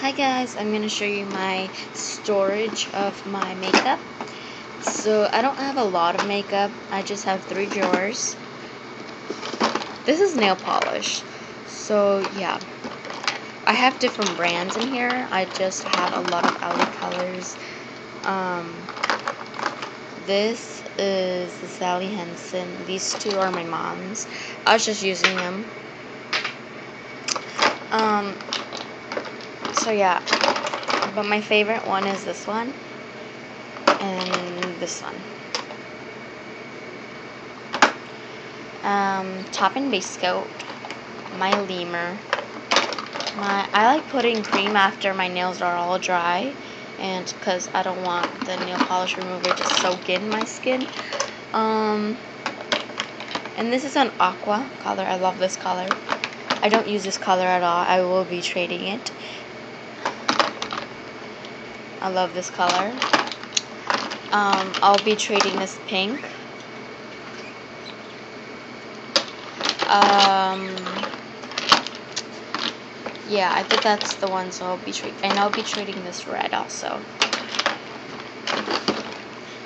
Hi guys, I'm going to show you my storage of my makeup. So I don't have a lot of makeup, I just have three drawers. This is nail polish. So yeah, I have different brands in here. I just have a lot of LA colors. Um, this is the Sally Hansen. These two are my mom's. I was just using them. Um, so yeah, but my favorite one is this one and this one. Um, top and base coat, my lemur. My I like putting cream after my nails are all dry, and because I don't want the nail polish remover to soak in my skin. Um, and this is an aqua color. I love this color. I don't use this color at all. I will be trading it. I love this color. Um, I'll be trading this pink. Um, yeah, I think that's the one, so I'll be trading. And I'll be trading this red also.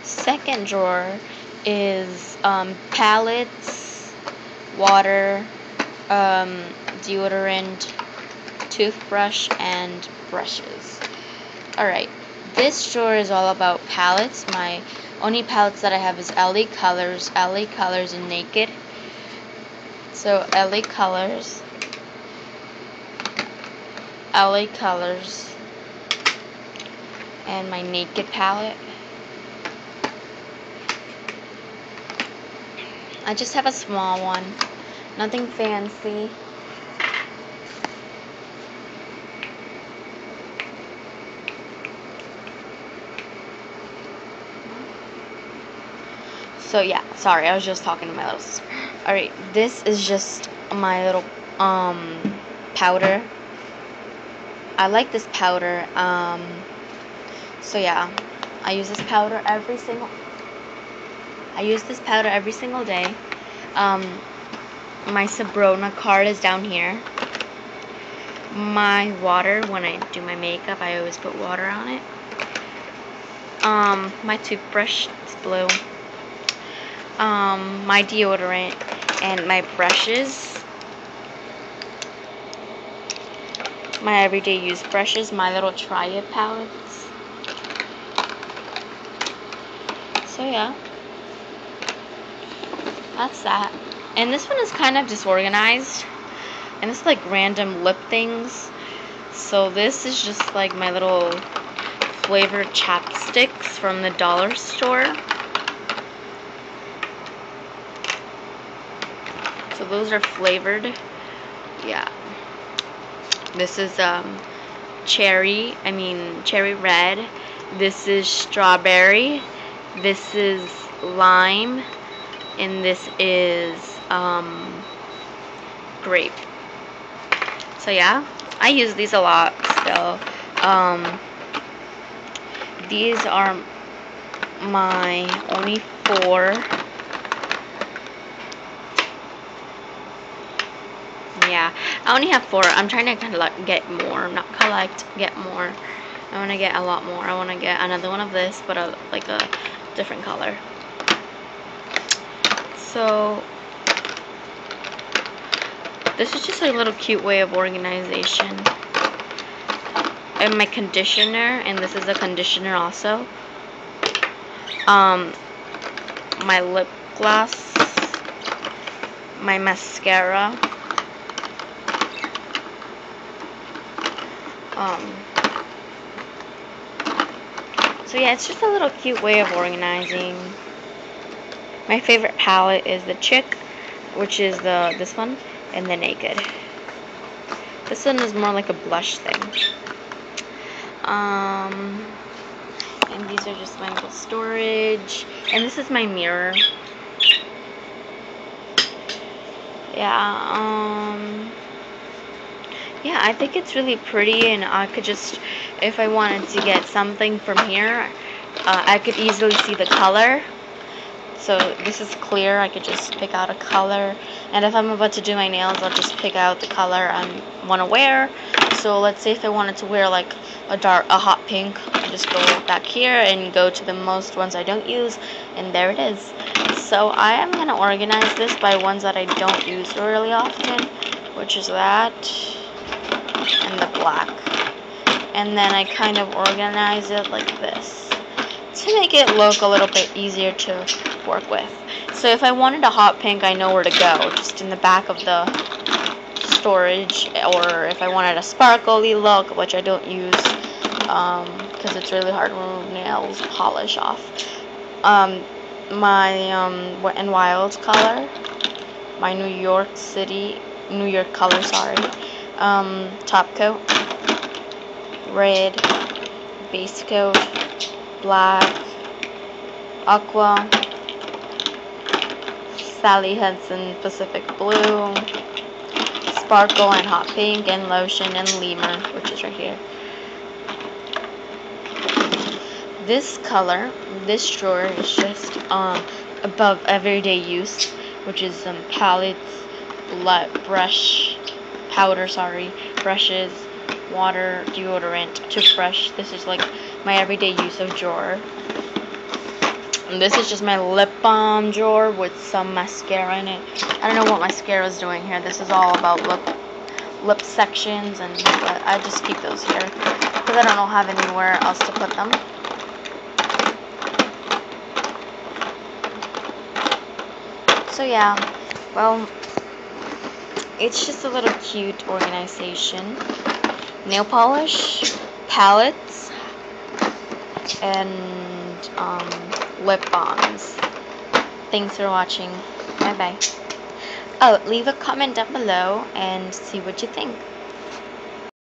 Second drawer is um, palettes, water, um, deodorant, toothbrush, and brushes. Alright, this drawer is all about palettes. My only palettes that I have is LA Colors, LA Colors, and Naked. So, LA Colors, LA Colors, and my Naked palette. I just have a small one. Nothing fancy. So yeah, sorry, I was just talking to my little sister. Alright, this is just my little um powder. I like this powder. Um so yeah, I use this powder every single I use this powder every single day. Um my Sabrona card is down here. My water, when I do my makeup, I always put water on it. Um, my toothbrush is blue um, my deodorant and my brushes. My everyday use brushes, my little triad palettes. So yeah, that's that. And this one is kind of disorganized. And it's like random lip things. So this is just like my little flavored chapsticks from the dollar store. So those are flavored. Yeah. This is um, cherry, I mean cherry red. This is strawberry. This is lime. And this is um, grape. So yeah, I use these a lot still. Um, these are my only four yeah. I only have four. I'm trying to collect get more. Not collect get more. I want to get a lot more. I want to get another one of this but a, like a different color. So this is just a little cute way of organization. And my conditioner and this is a conditioner also. Um my lip gloss my mascara Um, so yeah, it's just a little cute way of organizing. My favorite palette is the Chick, which is the this one, and the Naked. This one is more like a blush thing. Um, and these are just my little storage. And this is my mirror. Yeah, um yeah, I think it's really pretty and I could just, if I wanted to get something from here, uh, I could easily see the color. So this is clear, I could just pick out a color. And if I'm about to do my nails, I'll just pick out the color I want to wear. So let's say if I wanted to wear like a dark, a hot pink, I just go back here and go to the most ones I don't use, and there it is. So I am going to organize this by ones that I don't use really often, which is that. And then I kind of organize it like this, to make it look a little bit easier to work with. So if I wanted a hot pink, I know where to go, just in the back of the storage, or if I wanted a sparkly look, which I don't use, because um, it's really hard to remove nails polish off. Um, my um, Wet n Wild color, my New York City, New York color, sorry, um, top coat, red, base coat, black, aqua, Sally Hansen Pacific Blue, Sparkle and Hot Pink, and Lotion and Lemur, which is right here. This color, this drawer is just um, above everyday use, which is some palettes, brush, powder, sorry, brushes, water, deodorant, toothbrush. This is like my everyday use of drawer. And this is just my lip balm drawer with some mascara in it. I don't know what mascara is doing here. This is all about lip lip sections, and but I just keep those here because I don't have anywhere else to put them. So yeah, well, it's just a little cute organization. Nail polish, palettes, and um, lip balms. Thanks for watching. Bye bye. Oh, leave a comment down below and see what you think.